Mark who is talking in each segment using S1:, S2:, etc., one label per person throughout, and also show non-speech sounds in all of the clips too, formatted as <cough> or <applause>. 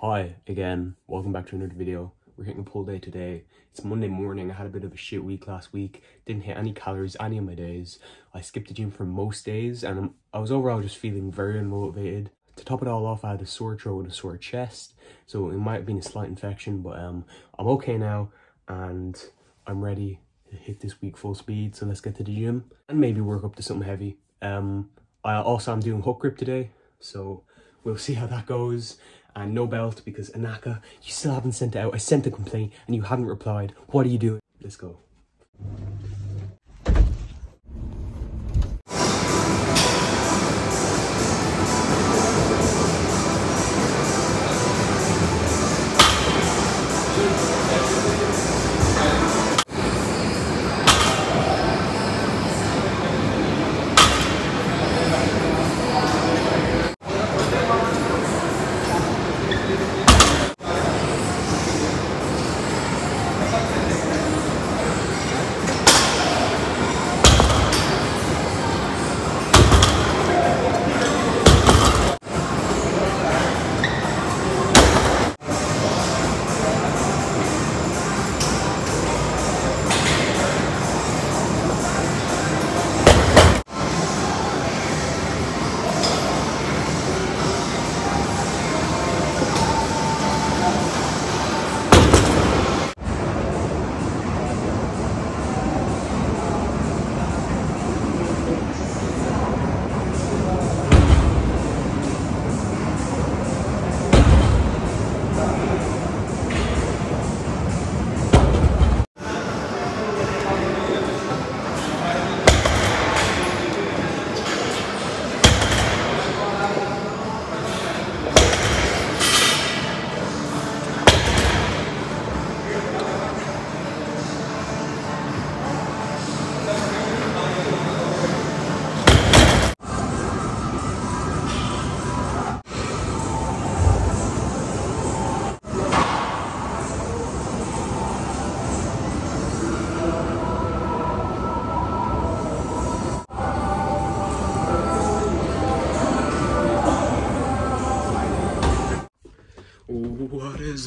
S1: Hi again, welcome back to another video. We're hitting a pull day today. It's Monday morning. I had a bit of a shit week last week. Didn't hit any calories any of my days. I skipped the gym for most days and I was overall just feeling very unmotivated. To top it all off, I had a sore throat and a sore chest. So it might have been a slight infection, but um, I'm okay now and I'm ready to hit this week full speed. So let's get to the gym and maybe work up to something heavy. Um, I also I'm doing hook grip today. So we'll see how that goes and no belt because Anaka, you still haven't sent it out. I sent a complaint and you haven't replied. What are you doing? Let's go.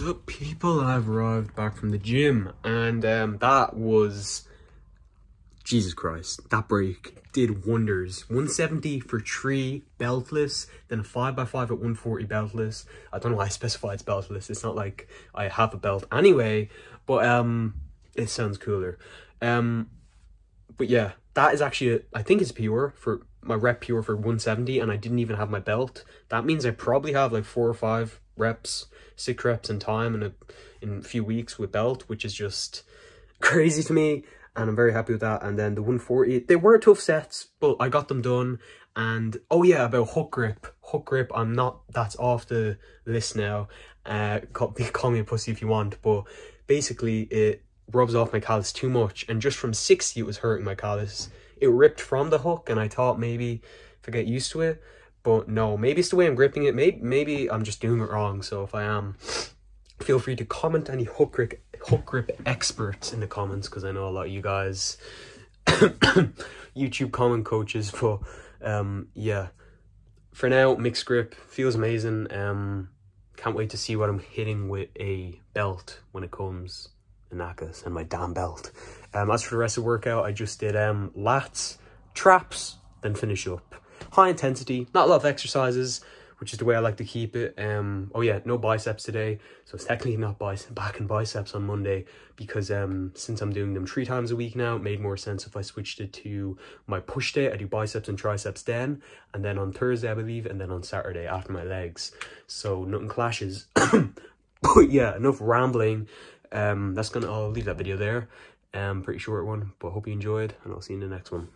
S1: Up, people? I've arrived back from the gym, and um, that was Jesus Christ. That break did wonders. 170 for three beltless, then a 5x5 at 140 beltless. I don't know why I specified it's beltless. It's not like I have a belt anyway, but um, it sounds cooler. Um, but yeah, that is actually, a, I think it's pure for my rep pure for 170, and I didn't even have my belt. That means I probably have like four or five reps, six reps in time in a, in a few weeks with belt, which is just <laughs> crazy to me. And I'm very happy with that. And then the 140, they were tough sets, but I got them done. And oh yeah, about hook grip. Hook grip, I'm not, that's off the list now. Uh, call, <laughs> call me a pussy if you want, but basically it rubs off my callus too much. And just from 60, it was hurting my callus. It ripped from the hook, and I thought maybe if I get used to it, but no, maybe it's the way I'm gripping it. Maybe, maybe I'm just doing it wrong. So if I am, feel free to comment any hook grip, hook grip experts in the comments because I know a lot of you guys, <coughs> YouTube comment coaches. <laughs> But um, yeah, for now, mixed grip feels amazing. Um, can't wait to see what I'm hitting with a belt when it comes. Nakas and my damn belt. Um, as for the rest of the workout, I just did um, lats, traps, then finish up high intensity, not a lot of exercises, which is the way I like to keep it. Um, oh yeah, no biceps today. So it's technically not bicep, back in biceps on Monday because um, since I'm doing them three times a week now, it made more sense if I switched it to my push day. I do biceps and triceps then, and then on Thursday, I believe, and then on Saturday after my legs. So nothing clashes. <coughs> but yeah, enough rambling. Um, that's gonna, I'll leave that video there. Um, pretty short one, but hope you enjoyed, and I'll see you in the next one.